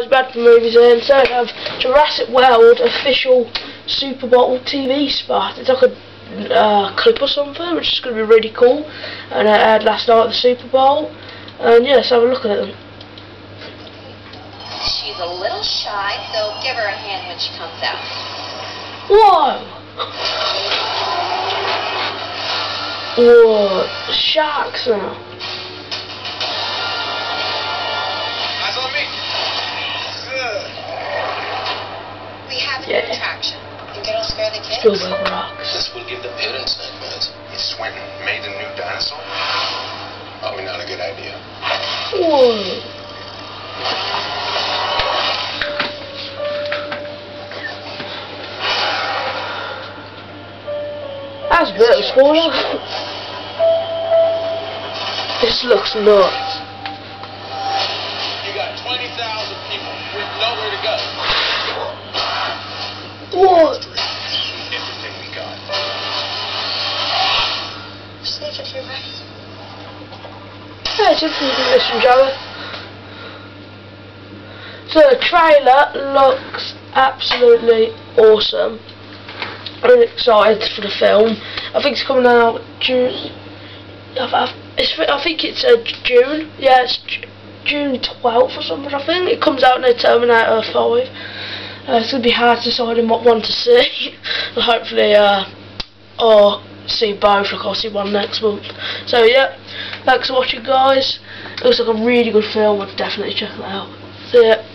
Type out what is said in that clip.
guys, bad for movies and so I have Jurassic World official Super Bowl TV spot. It's like a uh, clip or something, which is going to be really cool. And I had last night at the Super Bowl. And yeah, let's have a look at them. She's a little shy, so give her a hand when she comes out. Whoa! Whoa, sharks now. We have a Yeah. new attraction. Scare the kids? Spielberg rocks. This will give the parents nightmares. If Swinton made a new dinosaur, probably not a good idea. Whoa. That's a bit spoiler. this looks nuts. It's interesting this from Joey. So the trailer looks absolutely awesome. I'm excited for the film. I think it's coming out June. I, think it's uh, June. Yeah, it's June 12th or something. I think it comes out in a Terminator 5. Uh, it's gonna be hard deciding what one to see. Hopefully, uh, or see both. Like I'll see one next month. So yeah, thanks for watching, guys. It looks like a really good film. I'd definitely check it out. See ya.